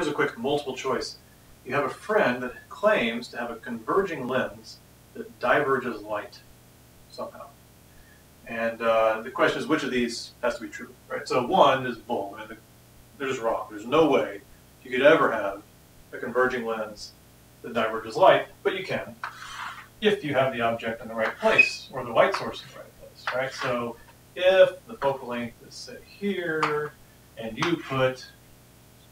Here's a quick multiple choice. You have a friend that claims to have a converging lens that diverges light somehow. And uh, the question is, which of these has to be true, right? So one is bull. I mean, they're just wrong. There's no way you could ever have a converging lens that diverges light, but you can if you have the object in the right place or the light source in the right place, right? So if the focal length is set here, and you put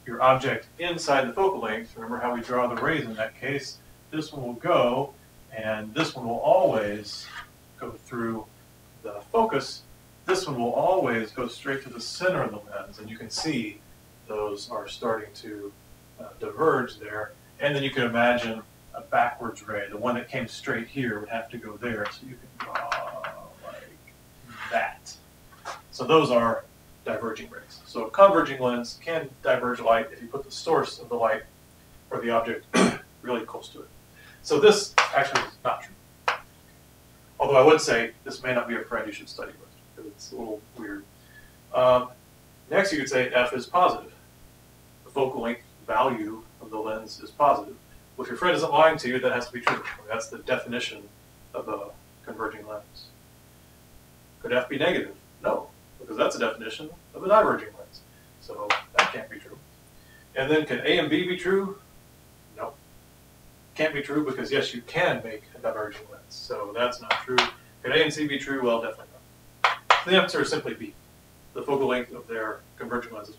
your object inside the focal length, remember how we draw the rays in that case, this one will go, and this one will always go through the focus. This one will always go straight to the center of the lens, and you can see those are starting to uh, diverge there. And then you can imagine a backwards ray. The one that came straight here would have to go there, so you can draw like that. So those are diverging rays. So a converging lens can diverge light if you put the source of the light or the object really close to it. So this actually is not true. Although I would say this may not be a friend you should study with, because it's a little weird. Um, next you could say F is positive. The focal length value of the lens is positive. Well, if your friend isn't lying to you, that has to be true. That's the definition of a converging lens. Could F be negative? No, because that's a definition of a diverging lens. So that can't be true. And then can A and B be true? No. Can't be true because yes, you can make a diverging lens. So that's not true. Can A and C be true? Well, definitely not. The answer is simply B. The focal length of their converging lens is.